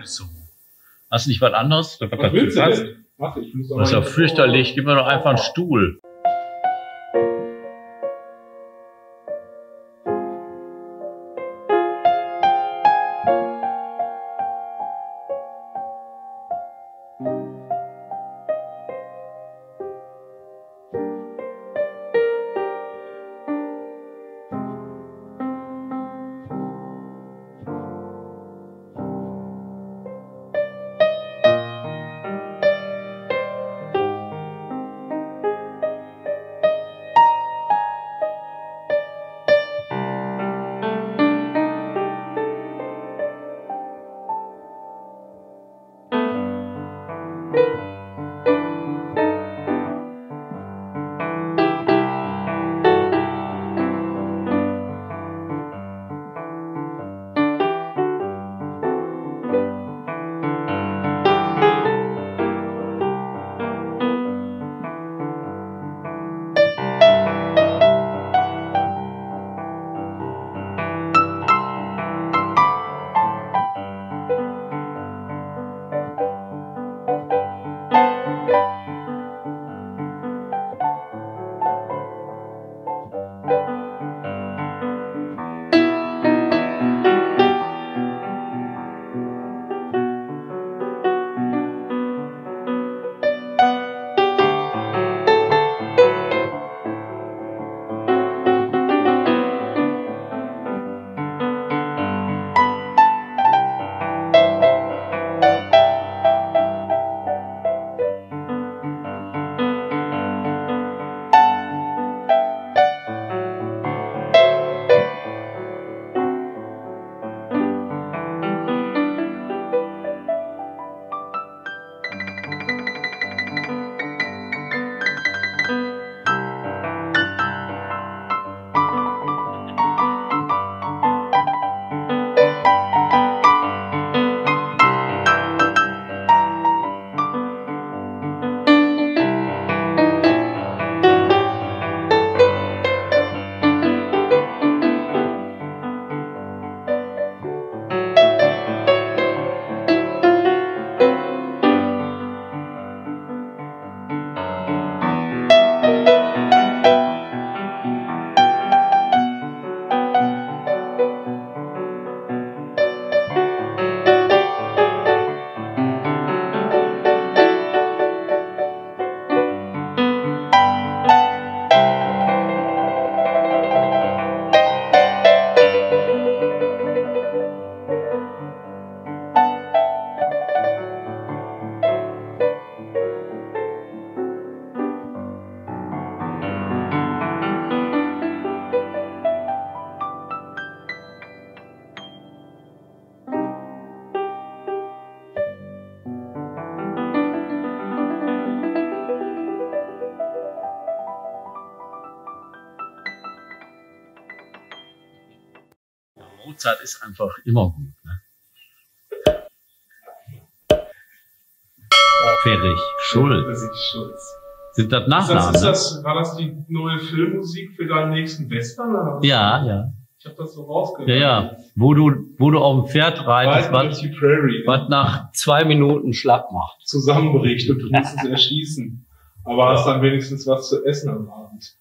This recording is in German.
nicht so. Hast du nicht was anderes? Was Was willst du denn? Warte, ich muss Das ist ja fürchterlich. Gib mir doch einfach einen Stuhl. Mozart ist einfach immer gut. Ne? Fertig. Schulz. Schulz. Sind das Ist das, Nachnamen? ist ne? das, war das die neue Filmmusik für deinen nächsten Western? Ja, ja. Ich habe das so rausgehört. Ja, ja. Wo du, wo du auf dem Pferd reitest, was, Prairie. was nach zwei Minuten schlapp macht. zusammenbricht und du musst es erschießen. Aber hast dann wenigstens was zu essen am Abend.